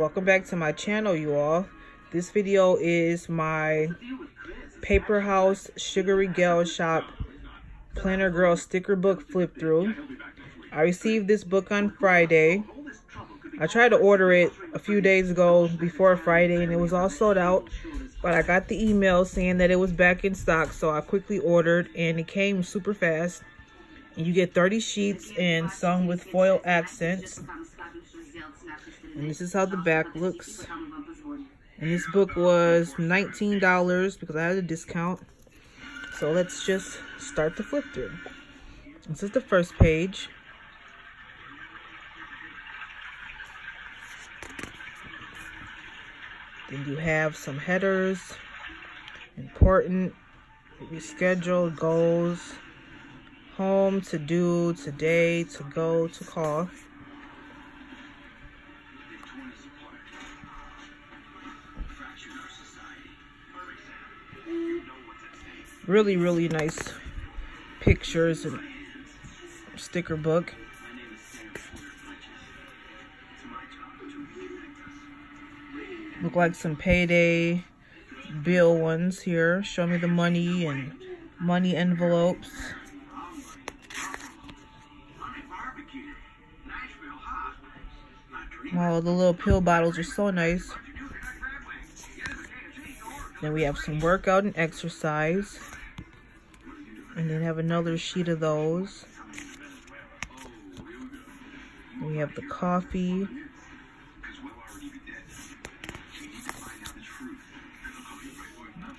welcome back to my channel you all. This video is my paper house sugary gal shop planner girl sticker book flip through. I received this book on friday. I tried to order it a few days ago before friday and it was all sold out but i got the email saying that it was back in stock so i quickly ordered and it came super fast. And you get 30 sheets and some with foil accents and this is how the back looks. And this book was $19 because I had a discount. So let's just start the flip through. This is the first page. Then you have some headers, important, reschedule, goals, home, to do, today, to go, to call. Really really nice pictures and sticker book look like some payday bill ones here show me the money and money envelopes Wow, the little pill bottles are so nice. Then we have some workout and exercise. And then have another sheet of those. We have the coffee.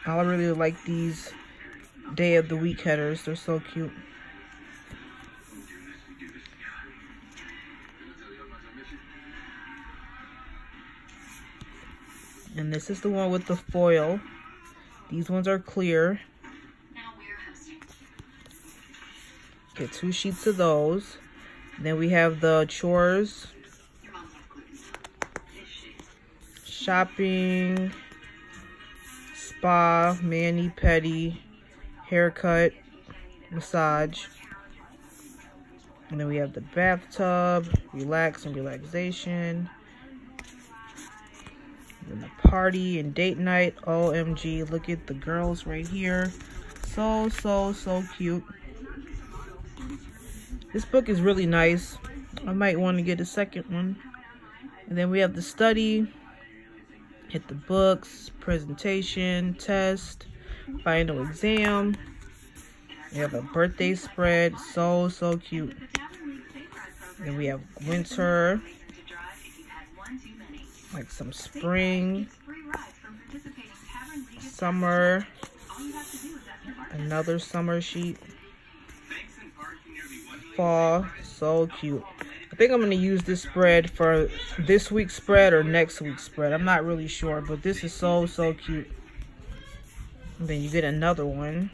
I really like these day of the week headers. They're so cute. And this is the one with the foil. These ones are clear. Get two sheets of those. Then we have the chores. Shopping. Spa, mani, pedi, haircut, massage. And then we have the bathtub, relax and relaxation. And the party and date night. OMG, look at the girls right here. So, so, so cute. This book is really nice. I might want to get a second one. And then we have the study, hit the books, presentation, test, final exam. We have a birthday spread. So, so cute. Then we have winter, like some spring, summer, another summer sheet fall. So cute. I think I'm going to use this spread for this week's spread or next week's spread. I'm not really sure, but this is so, so cute. And then you get another one.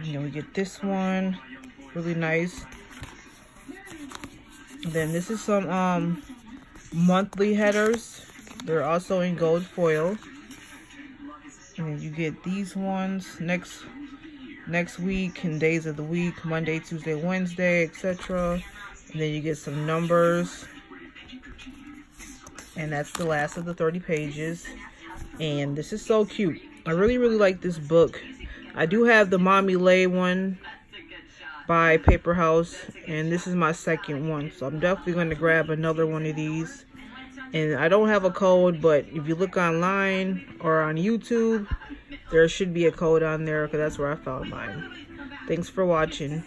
And then we get this one. Really nice. And then this is some um monthly headers. They're also in gold foil. And you get these ones next next week and days of the week, Monday, Tuesday, Wednesday, etc. And then you get some numbers. And that's the last of the 30 pages. And this is so cute. I really, really like this book. I do have the Mommy Lhey one by Paper House. And this is my second one. So I'm definitely going to grab another one of these and I don't have a code but if you look online or on YouTube there should be a code on there because that's where I found mine. Thanks for watching